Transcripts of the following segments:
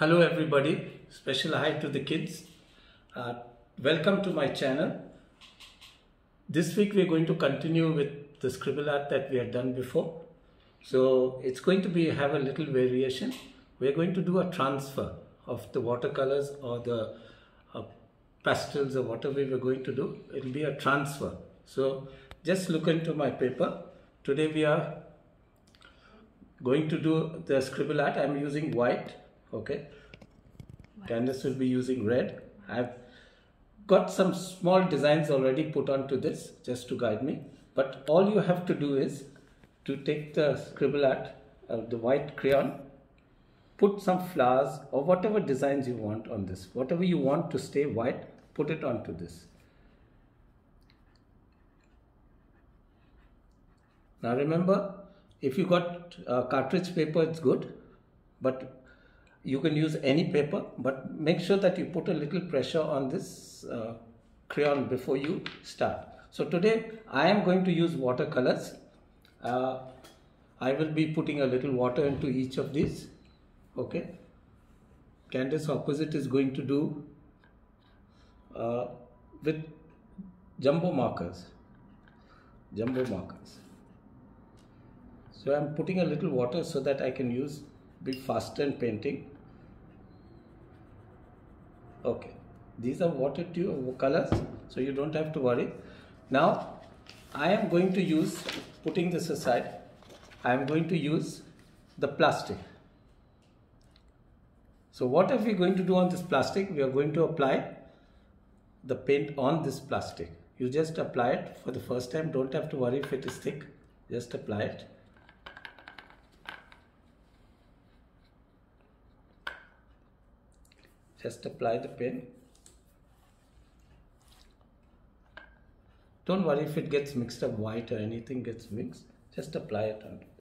Hello everybody, special hi to the kids. Uh, welcome to my channel. This week we are going to continue with the scribble art that we had done before. So it's going to be have a little variation. We're going to do a transfer of the watercolors or the uh, pastels or whatever we're going to do. It'll be a transfer. So just look into my paper. Today we are going to do the scribble art. I'm using white okay? Candace will be using red. I've got some small designs already put onto this just to guide me. But all you have to do is to take the scribble art uh, the white crayon put some flowers or whatever designs you want on this. Whatever you want to stay white put it onto this. Now remember if you got uh, cartridge paper it's good. But you can use any paper but make sure that you put a little pressure on this uh, crayon before you start. So today I am going to use watercolors. Uh, I will be putting a little water into each of these. Okay. Candace opposite is going to do uh, with jumbo markers. Jumbo markers. So I'm putting a little water so that I can use be faster in painting okay. These are water tube colors so you don't have to worry. Now I am going to use putting this aside I am going to use the plastic. So what are we going to do on this plastic? We are going to apply the paint on this plastic. You just apply it for the first time. Don't have to worry if it is thick. Just apply it just apply the pen. Don't worry if it gets mixed up white or anything gets mixed. Just apply it onto this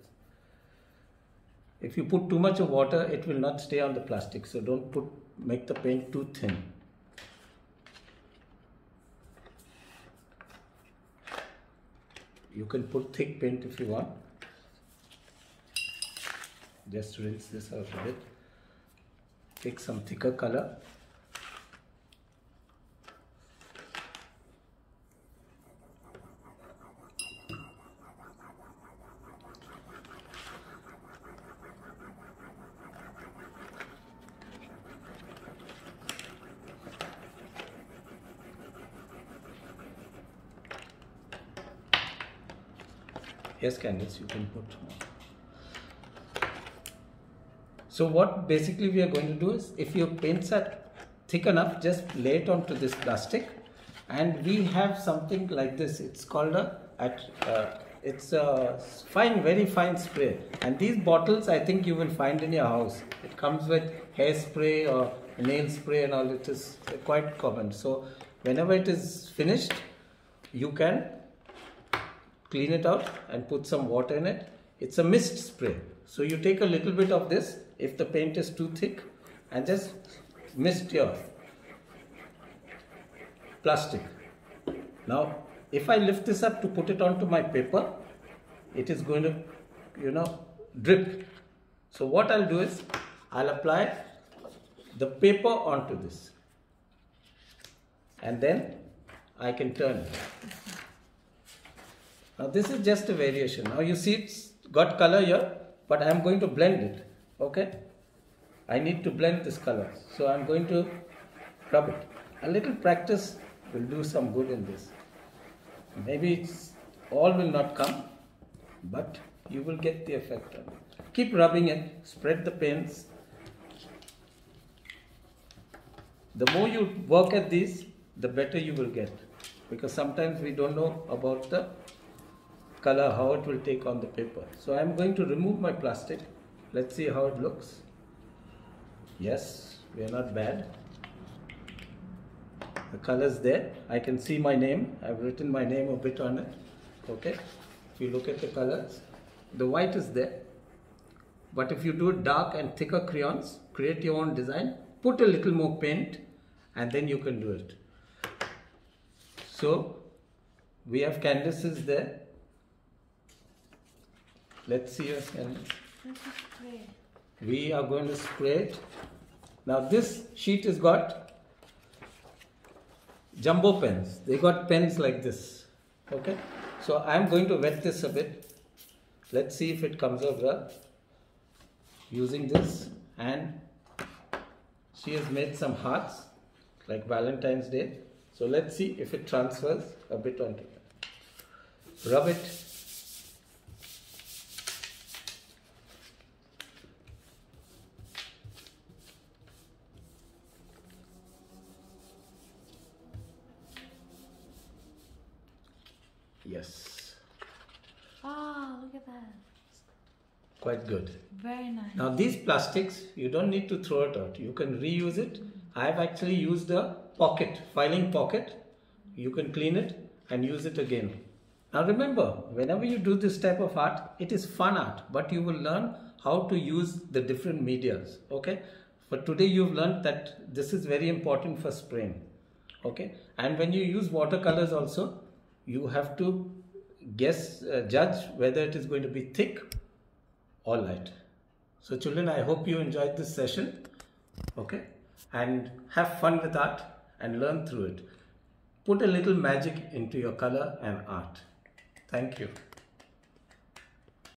if you put too much of water it will not stay on the plastic. So don't put make the paint too thin. You can put thick paint if you want. Just rinse this out a bit take some thicker color Yes, Candice, you can put more. So what basically we are going to do is if your paints are thick enough, just lay it onto this plastic and we have something like this. It's called a, uh, it's a fine, very fine spray. And these bottles I think you will find in your house. It comes with hairspray or nail spray and all. It is quite common. So whenever it is finished, you can clean it out and put some water in it. It's a mist spray. So you take a little bit of this if the paint is too thick and just mist your plastic. Now if I lift this up to put it onto my paper, it is going to, you know, drip. So what I'll do is, I'll apply the paper onto this. And then I can turn it. Now this is just a variation. Now you see it's got color here but I am going to blend it okay? I need to blend this color so I'm going to rub it. A little practice will do some good in this. Maybe it's all will not come but you will get the effect of it. Keep rubbing it spread the paints. The more you work at these the better you will get because sometimes we don't know about the color how it will take on the paper. So I'm going to remove my plastic. Let's see how it looks. Yes we are not bad. The colors there. I can see my name. I've written my name a bit on it. Okay. If you look at the colors the white is there. But if you do dark and thicker crayons create your own design. Put a little more paint and then you can do it. So we have canvases there Let's see your. We are going to spray it Now this sheet has got jumbo pens. They got pens like this. Okay. So I'm going to wet this a bit. Let's see if it comes out well. Using this and she has made some hearts like Valentine's Day. So let's see if it transfers a bit onto that. Rub it. Yes, Wow, look at that. quite good. Very nice. Now these plastics, you don't need to throw it out. You can reuse it. I've actually used a pocket, filing pocket. You can clean it and use it again. Now remember, whenever you do this type of art, it is fun art, but you will learn how to use the different medias. Okay. But today you've learned that this is very important for spraying. Okay. And when you use watercolors also, you have to guess, uh, judge whether it is going to be thick or light. So children, I hope you enjoyed this session. Okay. And have fun with art and learn through it. Put a little magic into your color and art. Thank you.